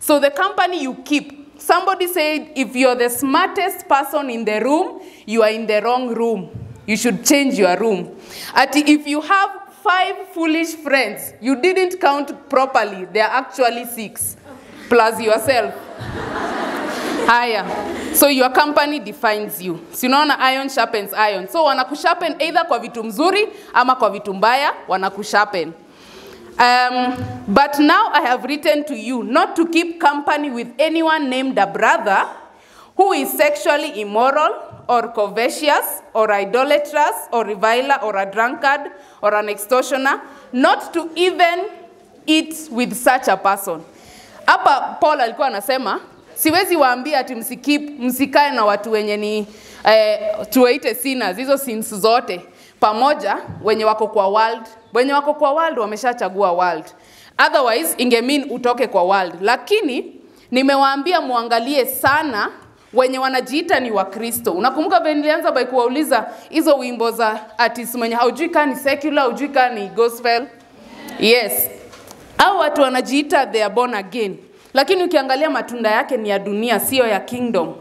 So the company you keep, somebody said if you're the smartest person in the room, you are in the wrong room. You should change your room. At if you have five foolish friends, you didn't count properly. There are actually six, plus yourself. Haya. So your company defines you. Si unaona iron sharpens iron. So wanakusharpen either kwa vitu mzuri ama kwa vitu mbaya wanakusharpen. Um, but now I have written to you not to keep company with anyone named a brother who is sexually immoral or covetous or idolatrous or reviler or a drunkard or an extortioner, not to even eat with such a person. Hapa Paul alikuwa anasema siwezi waambia ati msikip, msikae na watu wenye ni eh, tuwaite sinners, hizo sins zote pamoja, wenye wako kwa world, wenye wako kwa world wameshachagua world. Otherwise inge mean utoke kwa world, lakini nimewaambia muangalie sana wenye wanajiita ni Wakristo. Unakumbuka vile nilianza by kuwauliza hizo wimbo za artist mwenye haujui kani ni secular, haujui kani ni gospel? Yes. Au watu wanajiita they are born again, lakini ukiangalia matunda yake ni ya dunia, sio ya kingdom.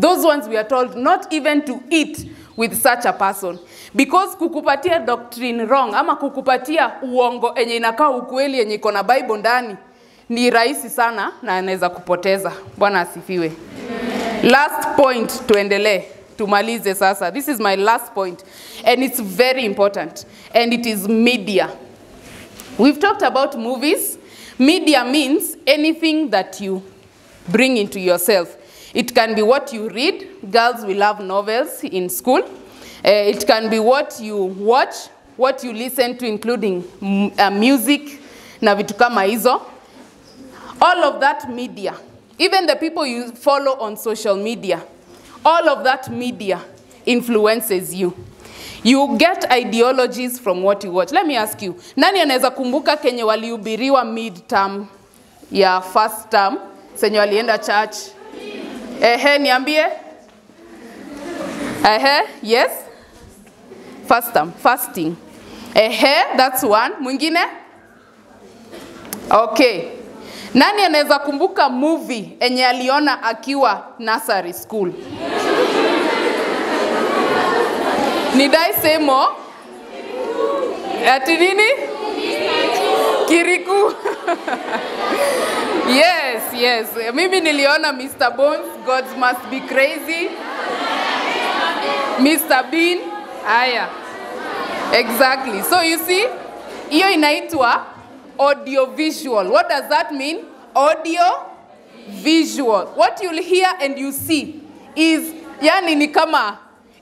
Those ones we are told not even to eat with such a person because kukupatia doctrine wrong ama kukupatia uongo enye inakaa ukweli enye iko na Bible ndani ni rahisi sana na anaweza kupoteza. Bwana asifiwe. Last point, tuendelee tumalize sasa. This is my last point and it's very important and it is media. We've talked about movies. Media means anything that you bring into yourself. It can be what you read. Girls we love novels in school. Uh, it can be what you watch, what you listen to, including uh, music na vitu kama hizo. All of that media, even the people you follow on social media, all of that media influences you. You get ideologies from what you watch. Let me ask you, nani anaweza kumbuka kenye walihubiriwa midterm ya first term senye walienda church? Ehe, niambie. Ehe, yes. First time, fasting. Ehe, that's one. Mwingine? Okay. Nani anaweza kumbuka movie enye aliona akiwa nursery school? Need I say more? Ati nini? Kiriku. yes, yes. Mimi niliona Mr. Bones, Gods Must Be Crazy. Mr. Bean. Aya. Exactly. So you see, hiyo inaitwa audio visual. What does that mean? Audio visual. What you'll hear and you see is yani ni kama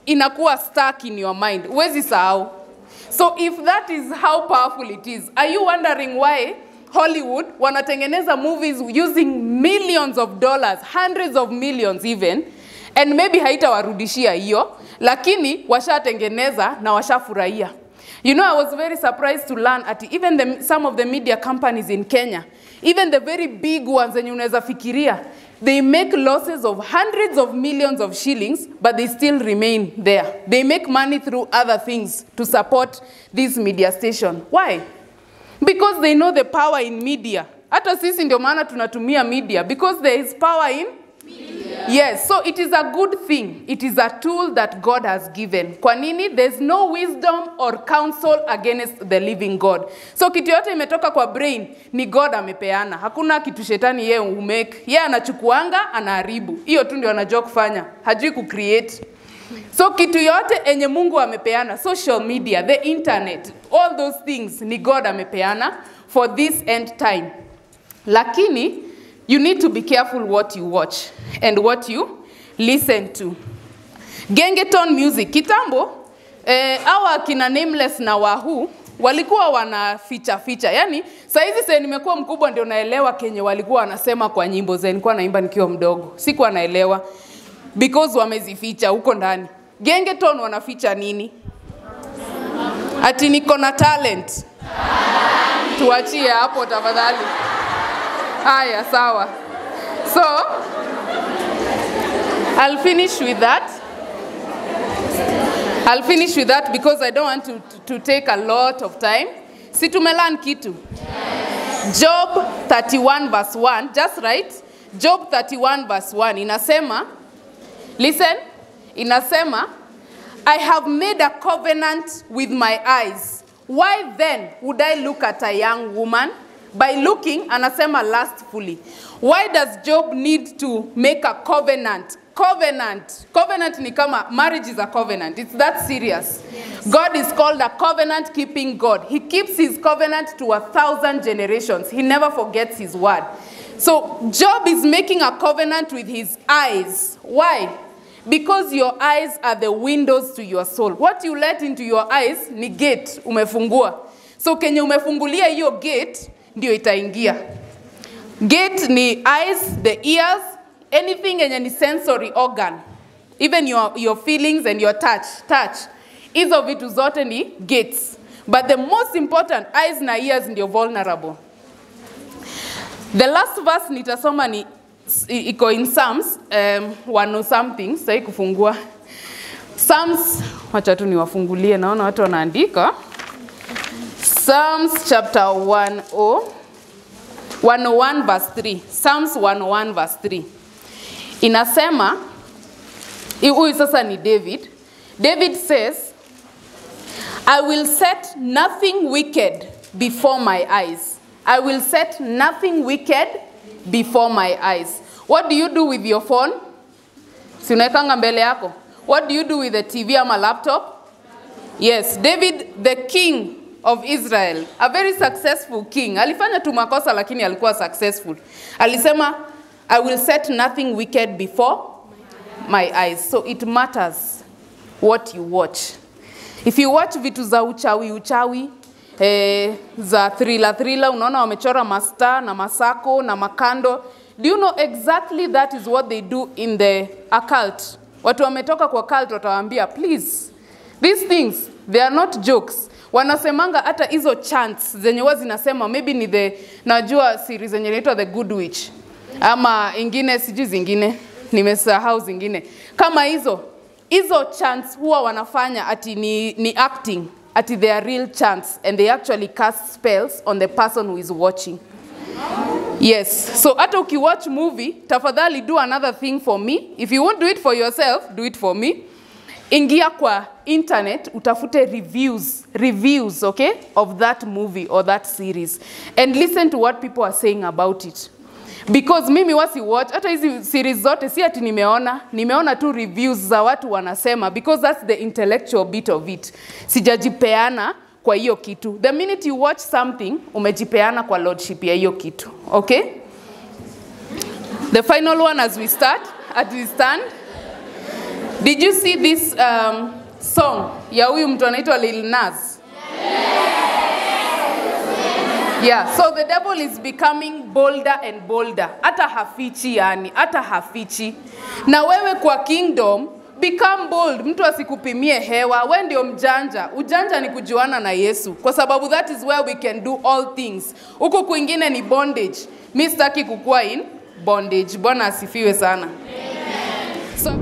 inakuwa stuck in your mind. Huwezi sahau. So if that is how powerful it is, are you wondering why Hollywood wanatengeneza movies using millions of dollars, hundreds of millions even, and maybe haitawarudishia hiyo, lakini washatengeneza na washafurahia. You know, I was very surprised to learn at even the, some of the media companies in Kenya, even the very big ones zenye unaweza fikiria, they make losses of hundreds of millions of shillings, but they still remain there. They make money through other things to support this media station. Why? Because they know the power in media. Hata sisi ndio maana tunatumia media because there is power in media. Yes, so it is a good thing. It is a tool that God has given. Kwa nini? There's no wisdom or counsel against the living God. So kitu yote imetoka kwa brain ni God amepeana. Hakuna kitu shetani yeye umeke Yeye anachukuanga, anaharibu. Hiyo tu ndio anajua kufanya. Hajui kucreate. So kitu yote enye Mungu amepeana, social media, the internet, all those things ni God amepeana for this end time. Lakini you need to be careful what you watch and what you listen to. Gengeton music kitambo eh, awa kina Nameless na Wahu walikuwa wana ficha ficha, yani saizi sasa nimekuwa mkubwa ndio naelewa kenye walikuwa wanasema kwa nyimbo za nilikuwa naimba nikiwa mdogo, sikuwa naelewa because wamezificha huko ndani. Gengeton wanaficha nini? Ati niko na talent. Tuachie hapo tafadhali. Haya, sawa. So, I'll finish with that. I'll finish with that because I don't want to, to, to take a lot of time. Si tumelearn kitu? Job 31 verse 1, just right. Job 31 verse 1 inasema, listen, inasema, I have made a covenant with my eyes. Why then would I look at a young woman? By looking, anasema lustfully. Why does Job need to make a covenant? Covenant. Covenant ni kama marriage is a covenant. It's that serious. God is called a covenant keeping God. He keeps his covenant to a thousand generations. He never forgets his word. So Job is making a covenant with his eyes. Why? Because your eyes are the windows to your soul. What you let into your eyes ni gate umefungua. So kenye umefungulia hiyo gate ndio itaingia. Gate ni eyes, the ears, anything yenye ni sensory organ. Even your, your feelings and your touch, touch. Hizo vitu zote ni gates. But the most important, eyes na ears ndio vulnerable. The last verse nitasoma ni iko in Psalms um, one something, sai kufungua. Psalms, wacha tu niwafungulie, naona watu wanaandika. Psalms chapter 10, 101 verse 3. Psalms 101 verse 3. Inasema, huyu sasa ni David. David says, I will set nothing wicked before my eyes. I will set nothing wicked before my eyes. What do you do with your phone? Si unaekanga mbele yako. What do you do with the TV ama laptop? Yes, David the king of Israel, a very successful king. Alifanya tu makosa lakini alikuwa successful. Alisema, I will set nothing wicked before my eyes. So it matters what you watch. If you watch vitu za uchawi uchawi eh, za thriller thriller, unaona wamechora masta na masako na makando. Do you know exactly that is what they do in the occult? Watu wametoka kwa cult watawaambia please these things they are not jokes. Wanasemanga hata hizo chants zenye huwa zinasema maybe ni the najua siri zenye inaitwa the good witch ama ingine sijui zingine nimesahau zingine kama hizo hizo chants huwa wanafanya ati ni, ni acting ati their real chants and they actually cast spells on the person who is watching. Yes. So hata ukiwatch movie tafadhali do another thing for me. If you won't do it for yourself do it for me. Ingia kwa internet utafute reviews reviews okay of that movie or that series. And listen to what people are saying about it because mimi wasi watch hata hizi series zote si ati nimeona nimeona tu reviews za watu wanasema because that's the intellectual bit of it. Sijajipeana kwa hiyo kitu. The minute you watch something umejipeana kwa lordship ya hiyo kitu. Okay? The final one as we start as we stand. Did you see this um, song ya huyu mtu anaitwa Lil Nas? Yeah, so the devil is becoming bolder and bolder. Hata hafichi yani, hata hafichi. Na wewe kwa kingdom become bold, mtu asikupimie hewa, we ndio mjanja. Ujanja ni kujuana na Yesu, kwa sababu that is where we can do all things. Huku kwingine ni bondage. Mi sitaki kukua in bondage. Bwana asifiwe sana. So,